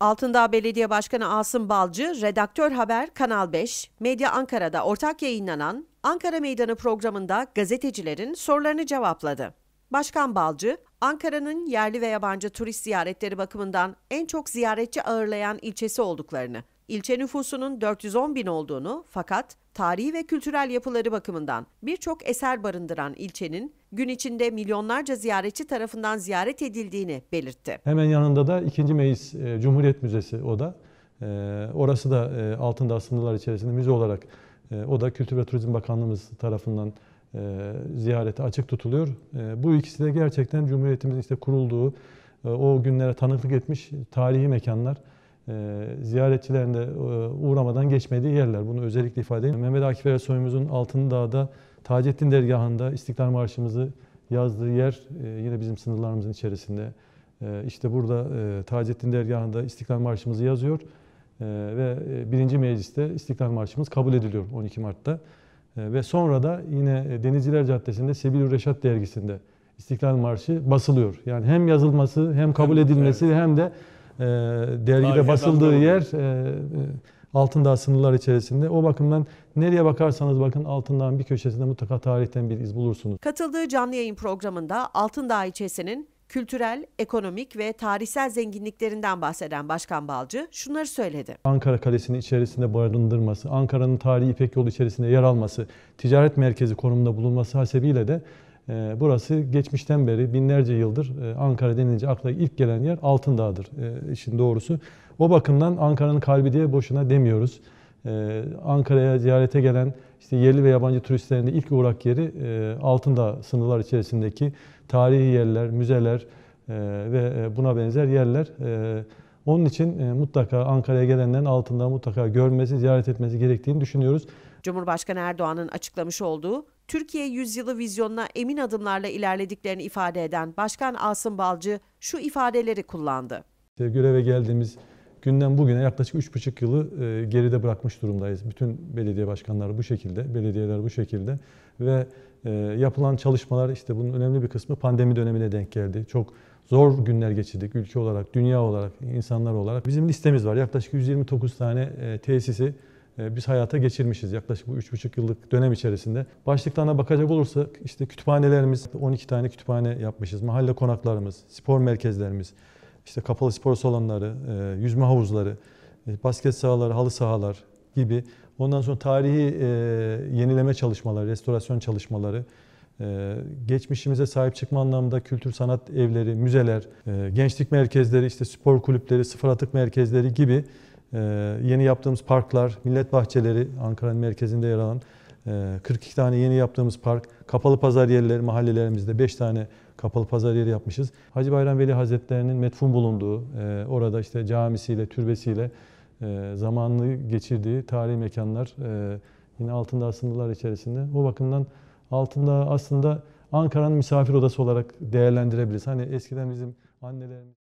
Altındağ Belediye Başkanı Asım Balcı, Redaktör Haber Kanal 5, Medya Ankara'da ortak yayınlanan Ankara Meydanı programında gazetecilerin sorularını cevapladı. Başkan Balcı, Ankara'nın yerli ve yabancı turist ziyaretleri bakımından en çok ziyaretçi ağırlayan ilçesi olduklarını, ilçe nüfusunun 410 bin olduğunu fakat tarihi ve kültürel yapıları bakımından birçok eser barındıran ilçenin gün içinde milyonlarca ziyaretçi tarafından ziyaret edildiğini belirtti. Hemen yanında da 2. Meclis e, Cumhuriyet Müzesi o da. E, orası da e, Altındağ sınırlar içerisinde müze olarak o da Kültür ve Turizm Bakanlığımız tarafından ziyarete açık tutuluyor. Bu ikisi de gerçekten Cumhuriyetimizin işte kurulduğu o günlere tanıklık etmiş tarihi mekanlar. E, ziyaretçilerin de e, uğramadan geçmediği yerler. Bunu özellikle ifade edeyim. Mehmet Akif Ersoy'umuzun Altındağ'da Taceddin Dergahı'nda İstiklal Marşımızı yazdığı yer e, yine bizim sınırlarımızın içerisinde. İşte burada Taceddin Dergahı'nda İstiklal Marşımızı yazıyor. Ve birinci mecliste İstiklal Marşımız kabul ediliyor 12 Mart'ta. Ve sonra da yine Denizciler Caddesi'nde Sebil Reşat dergisinde İstiklal Marşı basılıyor. Yani hem yazılması hem kabul edilmesi hem de dergide Tarihe basıldığı yer e, e, Altındağ sınırlar içerisinde. O bakımdan nereye bakarsanız bakın Altındağ'ın bir köşesinde mutlaka tarihten bir iz bulursunuz. Katıldığı canlı yayın programında Altındağ ilçesinin kültürel, ekonomik ve tarihsel zenginliklerinden bahseden Başkan Balcı şunları söyledi. Ankara Kalesi'nin içerisinde barındırması, Ankara'nın tarihi İpek Yolu içerisinde yer alması, ticaret merkezi konumunda bulunması hasebiyle de burası geçmişten beri binlerce yıldır e, Ankara denilince akla ilk gelen yer Altındağ'dır e, işin doğrusu. O bakımdan Ankara'nın kalbi diye boşuna demiyoruz. E, Ankara'ya ziyarete gelen işte yerli ve yabancı turistlerin de ilk uğrak yeri e, Altındağ sınırlar içerisindeki tarihi yerler, müzeler ve buna benzer yerler. Onun için e, mutlaka Ankara'ya gelenlerin altında mutlaka görmesi, ziyaret etmesi gerektiğini düşünüyoruz. Cumhurbaşkanı Erdoğan'ın açıklamış olduğu Türkiye yüzyılı vizyonuna emin adımlarla ilerlediklerini ifade eden Başkan Asım Balcı şu ifadeleri kullandı. Göreve geldiğimiz günden bugüne yaklaşık 3,5 yılı e, geride bırakmış durumdayız. Bütün belediye başkanları bu şekilde, belediyeler bu şekilde ve e, yapılan çalışmalar işte bunun önemli bir kısmı pandemi dönemine denk geldi. Çok zor günler geçirdik ülke olarak, dünya olarak, insanlar olarak. Bizim listemiz var. Yaklaşık 129 tane e, tesisi e, biz hayata geçirmişiz yaklaşık bu 3,5 yıllık dönem içerisinde. Başlıklarına bakacak olursak işte kütüphanelerimiz 12 tane kütüphane yapmışız. Mahalle konaklarımız, spor merkezlerimiz, işte kapalı spor salonları, e, yüzme havuzları, e, basket sahaları, halı sahalar gibi. Ondan sonra tarihi yenileme çalışmaları, restorasyon çalışmaları, geçmişimize sahip çıkma anlamında kültür sanat evleri, müzeler, gençlik merkezleri, işte spor kulüpleri, sıfır atık merkezleri gibi yeni yaptığımız parklar, millet bahçeleri Ankara'nın merkezinde yer alan 42 e, tane yeni yaptığımız park, kapalı pazar yerleri mahallelerimizde 5 tane kapalı pazar yeri yapmışız. Hacı Bayram Veli Hazretleri'nin metfun bulunduğu, e, orada işte camisiyle, türbesiyle e, zamanını geçirdiği tarihi mekanlar yine Altındağ sınırlar içerisinde. O bakımdan Altındağ aslında Ankara'nın misafir odası olarak değerlendirebiliriz. Hani eskiden bizim annelerimiz